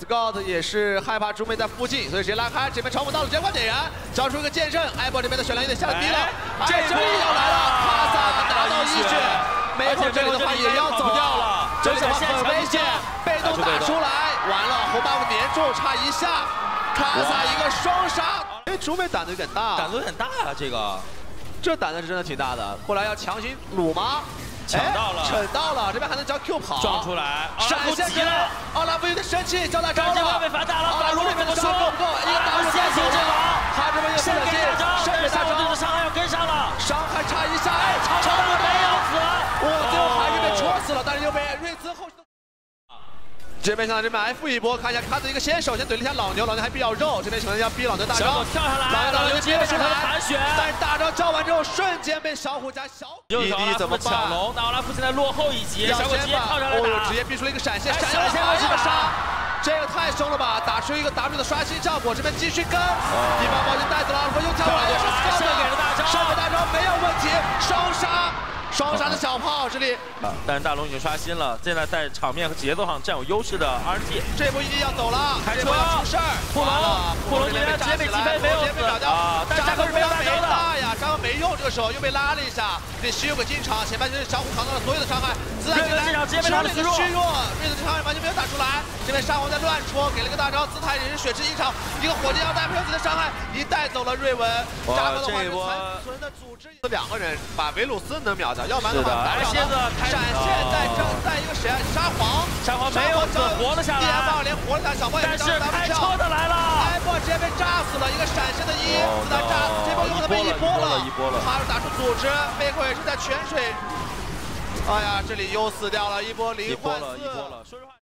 Scott 也是害怕猪妹在附近，所以直接拉开。这边长母到了，直接换点燃，交出一个剑圣。艾博这边的血量有点下低了，剑圣要来了，卡萨拿到一血，没错，这里的话也要走掉了，这里的话很危险，被动打出来，完了红 buff 粘住，差一下，卡萨一个双杀。哎，猪妹胆子有点大，胆子有点大啊，这个，这胆子是真的挺大的。过来要强行撸吗？抢到了，抢到了，这边还能交 Q 跑，撞出来，闪现给了奥拉夫有点生气，交大招了，被罚大了，奥拉夫怎么说？够不够？一个大招先行阵亡，他这边又不小心，剩下大招，这伤害要跟上了，伤害差一下，哎，超大没有死，我最后还是被戳死了，但是又被瑞兹后。这边想这边 F 一波，看一下卡子一个先手，先怼了一下老牛，老牛还比较肉，这边想要逼老牛大招，跳下来，老牛大招接出来，但是大招交完之后，瞬间被小虎家小虎弟弟怎么抢龙？那奥拉夫现在落后一级，小虎直接跳上来打，直接逼出了一个闪现，闪现过去的杀，这个太凶了吧，打出一个 W 的刷新效果，这边继续跟，一把宝剑带走了，我又跳完，又是射给了大招，射给大招没有问题，双杀。双杀的小炮，这里，但是大龙已经刷新了，现在在场面和节奏上占有优势的 RNG，这波一定要走了，开车。要出事儿，库龙，库龙这边直接被击飞，没有死，啊，但是扎克是没有大招的，这个时候又被拉了一下，这虚弱个进场，前半就是小虎扛到了所有的伤害，子弹进来，直接被拉了虚弱，瑞子这场完全没有打出来，这边沙皇在乱戳，给了个大招，姿态也是血池一场，一个火箭要带没有自己的伤害，一带走了瑞文，扎克的话是残存的组织，两个人把维鲁斯能秒掉，要不然的话。蝎子闪现在正在一个谁？沙皇，沙皇没有死，活了下来。D M 二连活了下来，小波也但是开车的来了，艾波直接被炸死了，一个闪现的一，子弹炸死，这波又被一波了，他是打出组织，背后也是在泉水。哎呀，这里又死掉了，一波零换四。说实话。